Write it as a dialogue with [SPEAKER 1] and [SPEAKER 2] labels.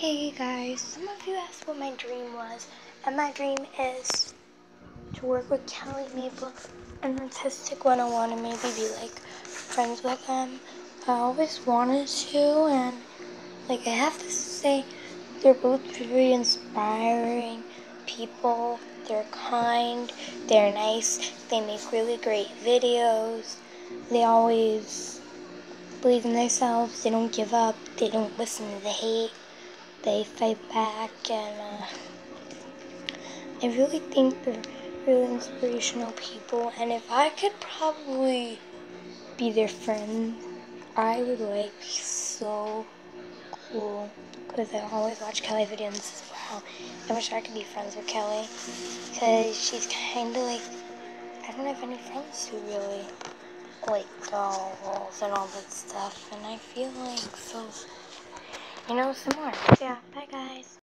[SPEAKER 1] Hey guys, some of you asked what my dream was, and my dream is to work with Kelli Maple and Artistic 101 and maybe be like friends with them. I always wanted to, and like I have to say, they're both very inspiring people. They're kind, they're nice, they make really great videos. They always believe in themselves, they don't give up, they don't listen to the hate they fight back and uh, I really think they're really inspirational people. And if I could probably be their friend I would like be so cool. Because I always watch Kelli videos as well. I wish I could be friends with Kelli because she's kind of like I don't have any friends who really like dolls and all that stuff. And I feel like so you know, some more. Yeah, bye guys.